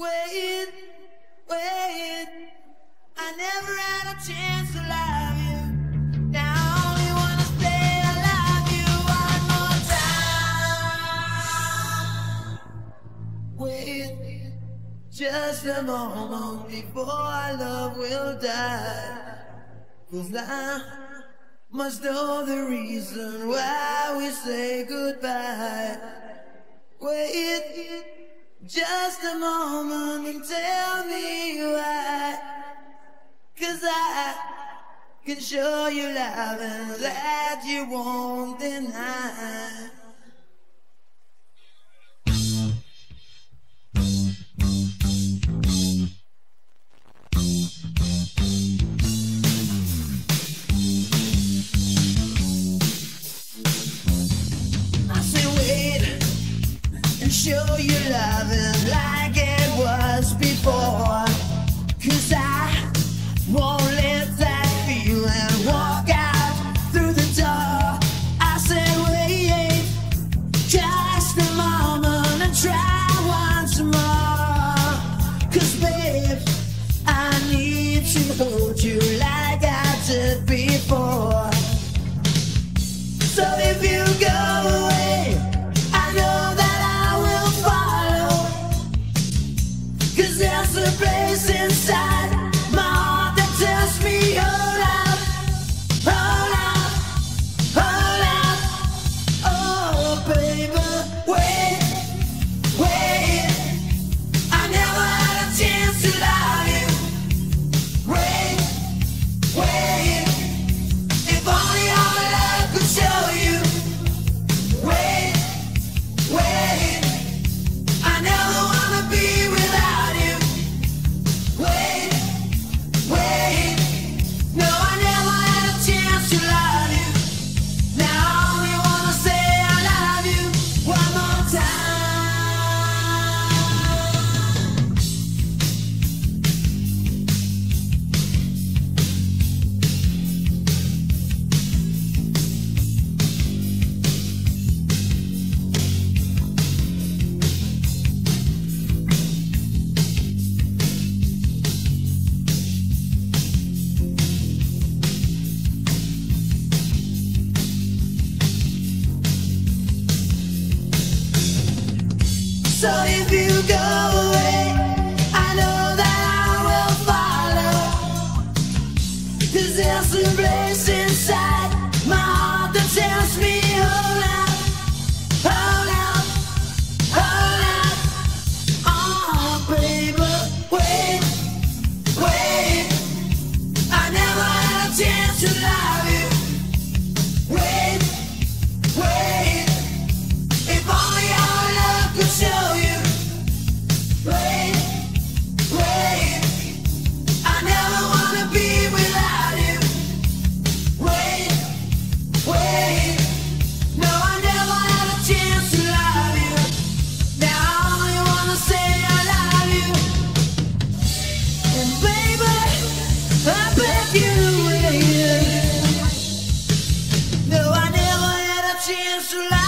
Wait, wait. I never had a chance to love you. Now I only wanna say I love you one more time. Wait, just a moment before our love will die. Cause I must know the reason why we say goodbye. Wait just a moment and tell me why. Cause I can show you love and that you won't deny. Show you loving like it was before. Cause I won't let that feeling walk out through the door. I said, wait just a moment and try once more. Cause babe, I need to hold you like I did before. So if you go place inside Cause there's a place inside my just like